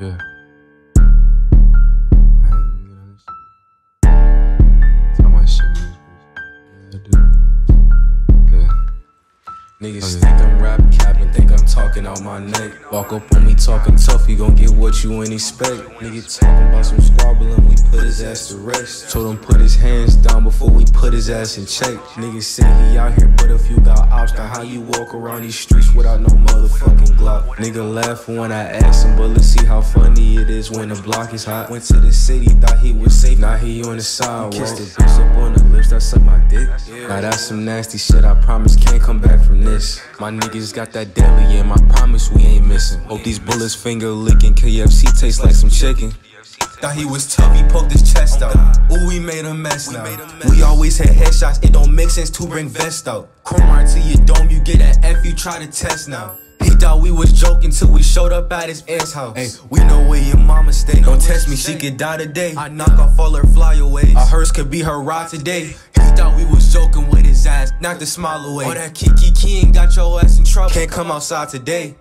Yeah. Shit, man. Yeah. Niggas think I'm rap capping, think I'm out my neck. Walk up on me talking tough, you gon' get what you ain't expect. Nigga talking about some squabbling, we put his ass to rest. Told him put his hands down before we put his ass in check. Nigga say he out here, but if you got ops, how you walk around these streets without no motherfucking Glock? Nigga laugh when I ask him, but let's see how funny it is when the block is hot. Went to the city, thought he was safe, now he on the sidewalk. Kissed the bitch up on the lips, that suck my dick. Now that's some nasty shit, I promise can't come back My niggas got that deadly in, my promise we ain't missing. Hope these bullets finger licking, KFC taste like some chicken. Thought he was tough, he poked his chest out. Ooh, we made a mess now. We always hit headshots, it don't make sense to bring vest out. Chrome right to your dome, you get an F, you try to test now. He thought we was joking till we showed up at his aunt's house. Hey, we know where your mama stay. Don't test me, she could die today. I knock off all her flyaways. A hearse could be her ride today. He thought we was joking with his ass, knocked the smile away. All that kiki key ain't got your ass in trouble. Can't come outside today.